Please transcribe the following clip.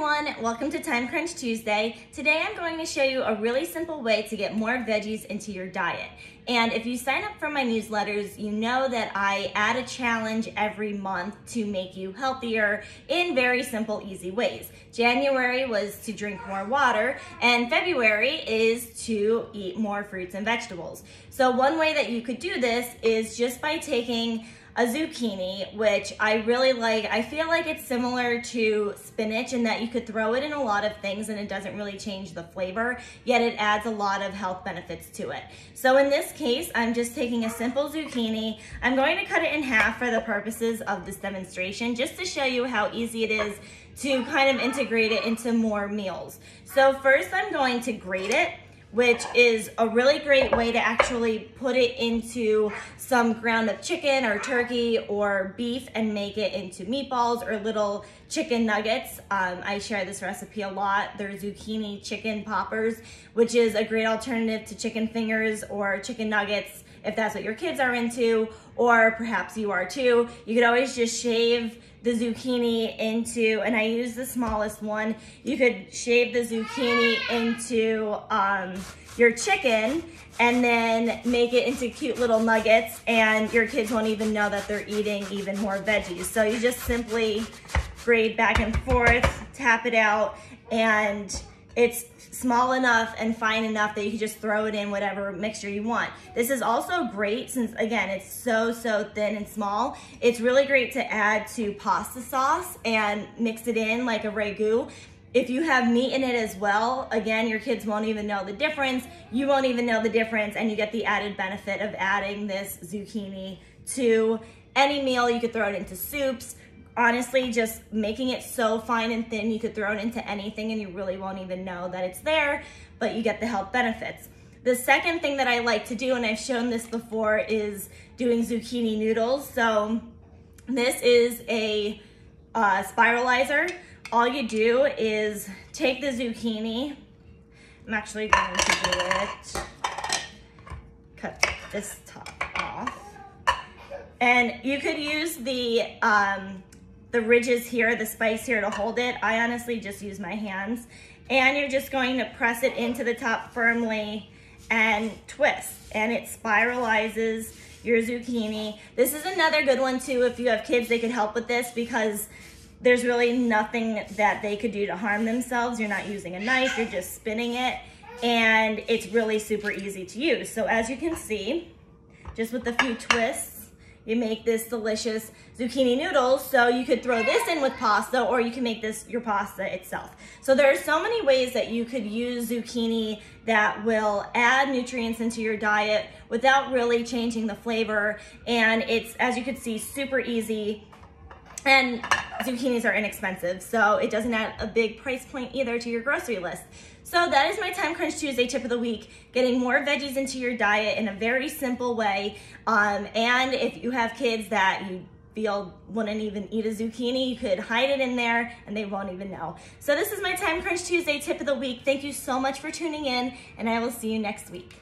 everyone, welcome to Time Crunch Tuesday. Today I'm going to show you a really simple way to get more veggies into your diet. And if you sign up for my newsletters, you know that I add a challenge every month to make you healthier in very simple, easy ways. January was to drink more water, and February is to eat more fruits and vegetables. So one way that you could do this is just by taking a zucchini, which I really like. I feel like it's similar to spinach in that you could throw it in a lot of things and it doesn't really change the flavor, yet it adds a lot of health benefits to it. So in this case, I'm just taking a simple zucchini. I'm going to cut it in half for the purposes of this demonstration, just to show you how easy it is to kind of integrate it into more meals. So first I'm going to grate it which is a really great way to actually put it into some ground up chicken or turkey or beef and make it into meatballs or little chicken nuggets. Um, I share this recipe a lot. They're zucchini chicken poppers, which is a great alternative to chicken fingers or chicken nuggets if that's what your kids are into, or perhaps you are too. You could always just shave the zucchini into, and I use the smallest one, you could shave the zucchini into um, your chicken and then make it into cute little nuggets and your kids won't even know that they're eating even more veggies. So you just simply grade back and forth, tap it out, and it's small enough and fine enough that you can just throw it in whatever mixture you want. This is also great since, again, it's so, so thin and small. It's really great to add to pasta sauce and mix it in like a ragu. If you have meat in it as well, again, your kids won't even know the difference. You won't even know the difference and you get the added benefit of adding this zucchini to any meal. You could throw it into soups, honestly just making it so fine and thin you could throw it into anything and you really won't even know that it's there but you get the health benefits. The second thing that I like to do and I've shown this before is doing zucchini noodles. So this is a uh, spiralizer. All you do is take the zucchini. I'm actually going to do it. Cut this top off. And you could use the um, the ridges here, the spice here to hold it. I honestly just use my hands. And you're just going to press it into the top firmly and twist. And it spiralizes your zucchini. This is another good one too. If you have kids, they could help with this because there's really nothing that they could do to harm themselves. You're not using a knife, you're just spinning it. And it's really super easy to use. So as you can see, just with a few twists, you make this delicious zucchini noodles. So you could throw this in with pasta or you can make this your pasta itself. So there are so many ways that you could use zucchini that will add nutrients into your diet without really changing the flavor. And it's, as you can see, super easy. And zucchinis are inexpensive, so it doesn't add a big price point either to your grocery list. So that is my Time Crunch Tuesday tip of the week, getting more veggies into your diet in a very simple way. Um, and if you have kids that you feel wouldn't even eat a zucchini, you could hide it in there and they won't even know. So this is my Time Crunch Tuesday tip of the week. Thank you so much for tuning in and I will see you next week.